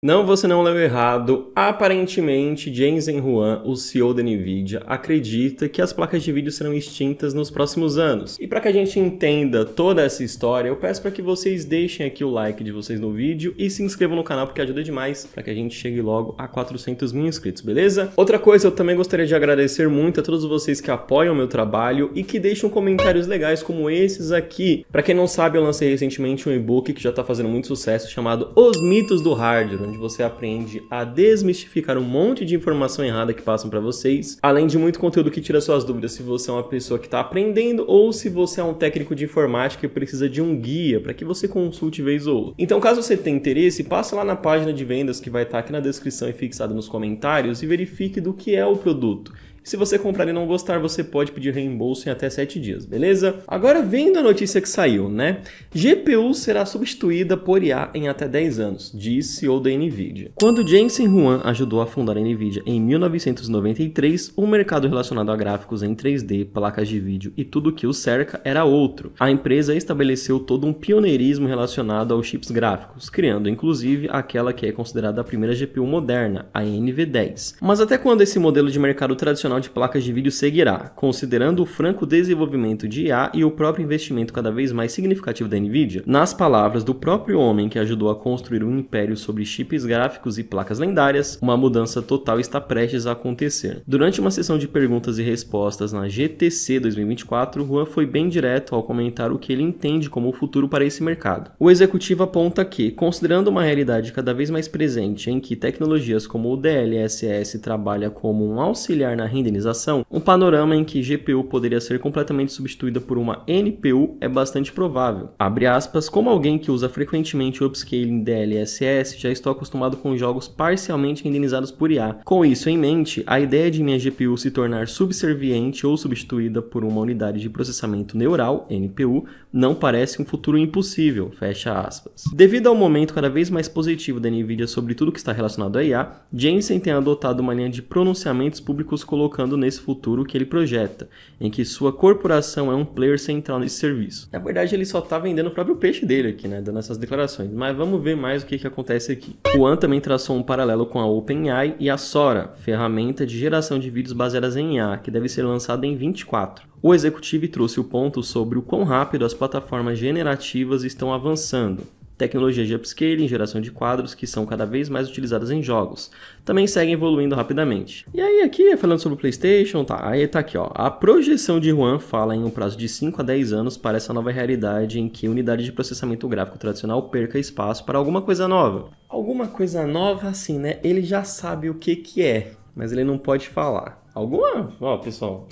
Não, você não leu errado. Aparentemente, Jensen Huang, o CEO da Nvidia, acredita que as placas de vídeo serão extintas nos próximos anos. E para que a gente entenda toda essa história, eu peço para que vocês deixem aqui o like de vocês no vídeo e se inscrevam no canal porque ajuda demais para que a gente chegue logo a 400 mil inscritos, beleza? Outra coisa, eu também gostaria de agradecer muito a todos vocês que apoiam o meu trabalho e que deixam comentários legais como esses aqui. Para quem não sabe, eu lancei recentemente um e-book que já está fazendo muito sucesso chamado Os Mitos do Hardware onde você aprende a desmistificar um monte de informação errada que passam para vocês, além de muito conteúdo que tira suas dúvidas se você é uma pessoa que está aprendendo ou se você é um técnico de informática e precisa de um guia para que você consulte vez ou outra. Então, caso você tenha interesse, passa lá na página de vendas que vai estar tá aqui na descrição e fixada nos comentários e verifique do que é o produto. Se você comprar e não gostar, você pode pedir reembolso em até 7 dias, beleza? Agora vendo a notícia que saiu, né? GPU será substituída por IA em até 10 anos, disse o da Nvidia. Quando Jensen Huang ajudou a fundar a Nvidia em 1993, o mercado relacionado a gráficos em 3D, placas de vídeo e tudo que o cerca era outro. A empresa estabeleceu todo um pioneirismo relacionado aos chips gráficos, criando inclusive aquela que é considerada a primeira GPU moderna, a NV10. Mas até quando esse modelo de mercado tradicional de placas de vídeo seguirá, considerando o franco desenvolvimento de IA e o próprio investimento cada vez mais significativo da Nvidia. Nas palavras do próprio homem que ajudou a construir um império sobre chips gráficos e placas lendárias, uma mudança total está prestes a acontecer. Durante uma sessão de perguntas e respostas na GTC 2024, Juan foi bem direto ao comentar o que ele entende como o futuro para esse mercado. O executivo aponta que, considerando uma realidade cada vez mais presente em que tecnologias como o DLSS trabalha como um auxiliar na renda renderização, um panorama em que GPU poderia ser completamente substituída por uma NPU é bastante provável. Abre aspas, como alguém que usa frequentemente o upscaling DLSS, já estou acostumado com jogos parcialmente renderizados por IA. Com isso em mente, a ideia de minha GPU se tornar subserviente ou substituída por uma unidade de processamento neural, NPU, não parece um futuro impossível, fecha aspas. Devido ao momento cada vez mais positivo da Nvidia sobre tudo que está relacionado a IA, Jensen tem adotado uma linha de pronunciamentos públicos colocando nesse futuro que ele projeta, em que sua corporação é um player central nesse serviço. Na verdade, ele só está vendendo o próprio peixe dele aqui, né, dando essas declarações. Mas vamos ver mais o que, que acontece aqui. Juan também traçou um paralelo com a OpenAI e a Sora, ferramenta de geração de vídeos baseadas em IA, que deve ser lançada em 24. O executivo trouxe o ponto sobre o quão rápido as plataformas generativas estão avançando, tecnologias de upscaling, geração de quadros que são cada vez mais utilizadas em jogos. Também seguem evoluindo rapidamente. E aí aqui, falando sobre o PlayStation, tá, aí tá aqui, ó. A projeção de Juan fala em um prazo de 5 a 10 anos para essa nova realidade em que unidade de processamento gráfico tradicional perca espaço para alguma coisa nova. Alguma coisa nova assim, né? Ele já sabe o que que é, mas ele não pode falar. Alguma? Ó, pessoal,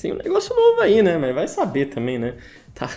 tem um negócio novo aí, né? Mas vai saber também, né? Tá,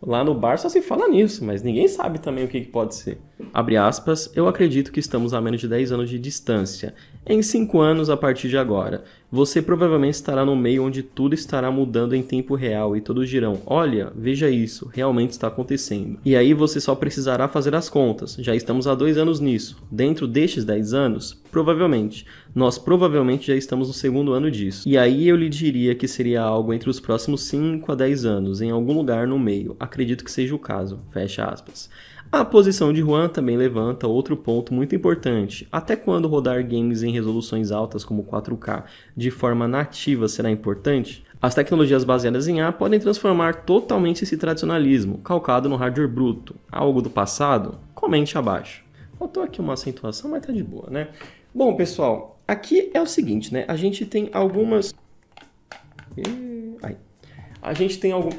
lá no bar só se fala nisso, mas ninguém sabe também o que, que pode ser. Abre aspas, eu acredito que estamos a menos de 10 anos de distância. Em 5 anos a partir de agora, você provavelmente estará no meio onde tudo estará mudando em tempo real e todos dirão: Olha, veja isso, realmente está acontecendo. E aí você só precisará fazer as contas. Já estamos há dois anos nisso. Dentro destes 10 anos, provavelmente, nós provavelmente já estamos no segundo ano disso. E aí eu lhe diria que seria algo entre os próximos 5 a 10 anos, em algum lugar no meio. Acredito que seja o caso. Fecha aspas. A posição de Juan também levanta outro ponto muito importante. Até quando rodar games em resoluções altas como 4K de forma nativa será importante? As tecnologias baseadas em A podem transformar totalmente esse tradicionalismo, calcado no hardware bruto. Algo do passado? Comente abaixo. Faltou aqui uma acentuação, mas tá de boa, né? Bom, pessoal, aqui é o seguinte, né? A gente tem algumas... Ai. A gente tem algum...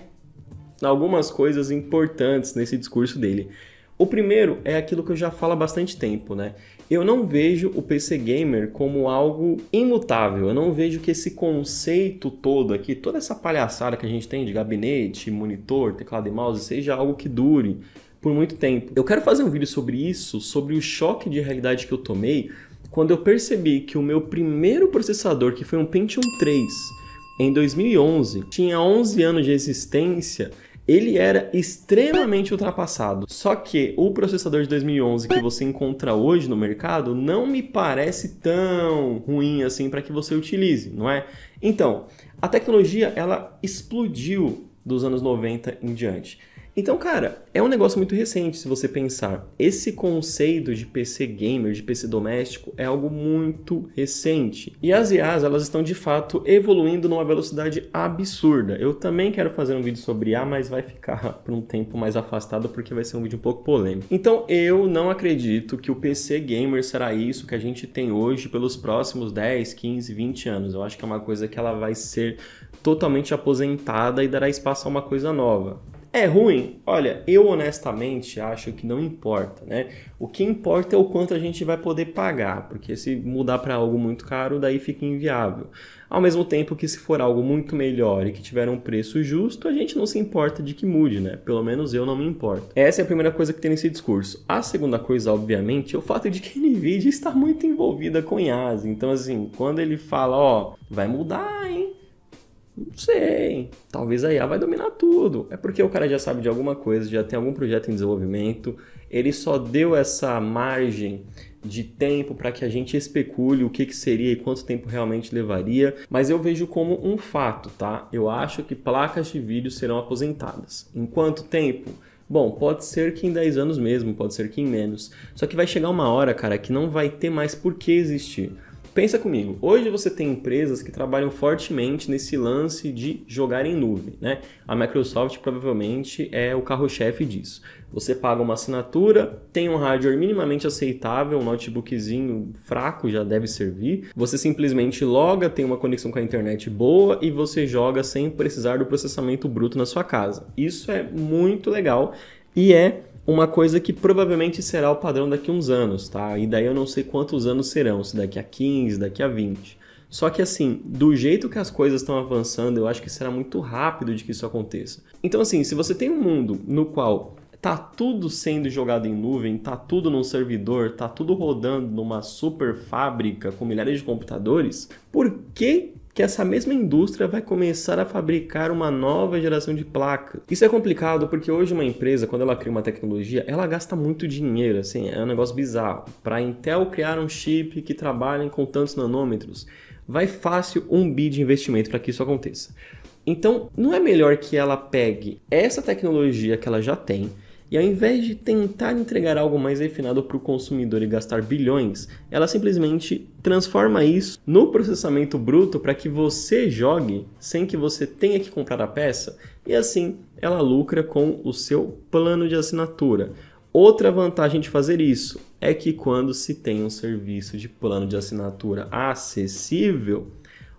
algumas coisas importantes nesse discurso dele. O primeiro é aquilo que eu já falo há bastante tempo, né? Eu não vejo o PC Gamer como algo imutável. Eu não vejo que esse conceito todo aqui, toda essa palhaçada que a gente tem de gabinete, monitor, teclado e mouse, seja algo que dure por muito tempo. Eu quero fazer um vídeo sobre isso, sobre o choque de realidade que eu tomei quando eu percebi que o meu primeiro processador, que foi um Pentium 3, em 2011, tinha 11 anos de existência ele era extremamente ultrapassado. Só que o processador de 2011 que você encontra hoje no mercado não me parece tão ruim assim para que você utilize, não é? Então, a tecnologia ela explodiu dos anos 90 em diante. Então, cara, é um negócio muito recente se você pensar. Esse conceito de PC gamer, de PC doméstico, é algo muito recente. E as IAs, elas estão de fato evoluindo numa velocidade absurda. Eu também quero fazer um vídeo sobre IA, mas vai ficar por um tempo mais afastado porque vai ser um vídeo um pouco polêmico. Então, eu não acredito que o PC gamer será isso que a gente tem hoje pelos próximos 10, 15, 20 anos. Eu acho que é uma coisa que ela vai ser totalmente aposentada e dará espaço a uma coisa nova. É ruim? Olha, eu honestamente acho que não importa, né? O que importa é o quanto a gente vai poder pagar, porque se mudar para algo muito caro, daí fica inviável. Ao mesmo tempo que se for algo muito melhor e que tiver um preço justo, a gente não se importa de que mude, né? Pelo menos eu não me importo. Essa é a primeira coisa que tem nesse discurso. A segunda coisa, obviamente, é o fato de que a Nvidia está muito envolvida com IaaS. Então, assim, quando ele fala, ó, vai mudar, hein? Sei. Talvez a IA vai dominar tudo. É porque o cara já sabe de alguma coisa, já tem algum projeto em desenvolvimento. Ele só deu essa margem de tempo para que a gente especule o que, que seria e quanto tempo realmente levaria, mas eu vejo como um fato, tá? Eu acho que placas de vídeo serão aposentadas. Em quanto tempo? Bom, pode ser que em 10 anos mesmo, pode ser que em menos. Só que vai chegar uma hora, cara, que não vai ter mais por que existir. Pensa comigo, hoje você tem empresas que trabalham fortemente nesse lance de jogar em nuvem, né? A Microsoft provavelmente é o carro-chefe disso. Você paga uma assinatura, tem um hardware minimamente aceitável, um notebookzinho fraco já deve servir. Você simplesmente loga, tem uma conexão com a internet boa e você joga sem precisar do processamento bruto na sua casa. Isso é muito legal e é uma coisa que provavelmente será o padrão daqui a uns anos, tá? E daí eu não sei quantos anos serão, se daqui a 15, daqui a 20. Só que assim, do jeito que as coisas estão avançando, eu acho que será muito rápido de que isso aconteça. Então assim, se você tem um mundo no qual tá tudo sendo jogado em nuvem, tá tudo num servidor, tá tudo rodando numa super fábrica com milhares de computadores, por que que essa mesma indústria vai começar a fabricar uma nova geração de placas. Isso é complicado porque hoje uma empresa, quando ela cria uma tecnologia, ela gasta muito dinheiro, assim, é um negócio bizarro. Para a Intel criar um chip que trabalhe com tantos nanômetros, vai fácil um bi de investimento para que isso aconteça. Então, não é melhor que ela pegue essa tecnologia que ela já tem, e ao invés de tentar entregar algo mais refinado para o consumidor e gastar bilhões, ela simplesmente transforma isso no processamento bruto para que você jogue sem que você tenha que comprar a peça e assim ela lucra com o seu plano de assinatura. Outra vantagem de fazer isso é que quando se tem um serviço de plano de assinatura acessível,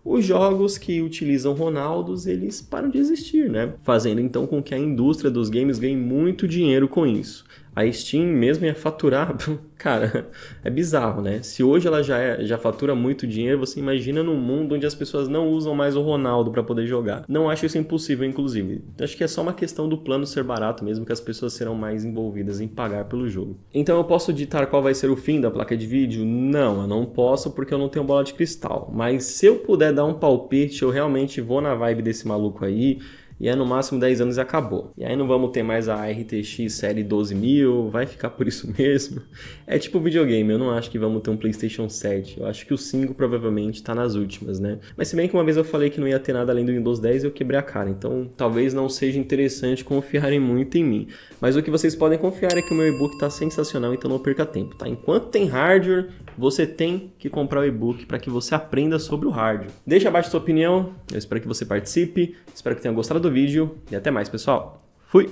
os jogos que utilizam Ronaldos, eles param de existir, né? Fazendo então com que a indústria dos games ganhe muito dinheiro com isso a Steam mesmo ia faturar, cara, é bizarro, né? Se hoje ela já, é, já fatura muito dinheiro, você imagina num mundo onde as pessoas não usam mais o Ronaldo para poder jogar. Não acho isso impossível, inclusive. Acho que é só uma questão do plano ser barato mesmo, que as pessoas serão mais envolvidas em pagar pelo jogo. Então eu posso ditar qual vai ser o fim da placa de vídeo? Não, eu não posso porque eu não tenho bola de cristal. Mas se eu puder dar um palpite, eu realmente vou na vibe desse maluco aí e é no máximo 10 anos e acabou. E aí não vamos ter mais a RTX série 12000, vai ficar por isso mesmo. É tipo videogame, eu não acho que vamos ter um PlayStation 7. Eu acho que o 5 provavelmente tá nas últimas, né? Mas se bem que uma vez eu falei que não ia ter nada além do Windows 10, eu quebrei a cara. Então talvez não seja interessante confiarem muito em mim. Mas o que vocês podem confiar é que o meu e-book tá sensacional, então não perca tempo, tá? Enquanto tem hardware, você tem que comprar o e-book para que você aprenda sobre o hardware. Deixa abaixo sua opinião, eu espero que você participe, espero que tenha gostado do vídeo e até mais, pessoal. Fui!